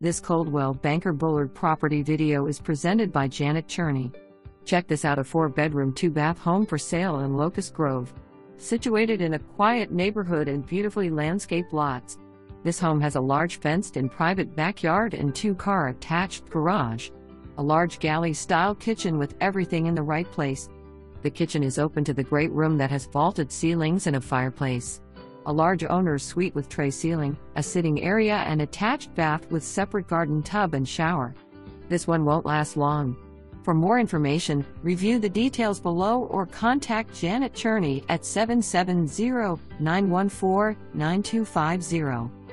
This Coldwell Banker Bullard property video is presented by Janet Cherney. Check this out a four bedroom, two bath home for sale in Locust Grove. Situated in a quiet neighborhood and beautifully landscaped lots. This home has a large fenced in private backyard and two car attached garage. A large galley style kitchen with everything in the right place. The kitchen is open to the great room that has vaulted ceilings and a fireplace a large owner's suite with tray ceiling, a sitting area, and attached bath with separate garden tub and shower. This one won't last long. For more information, review the details below or contact Janet Cherney at 770 914 9250.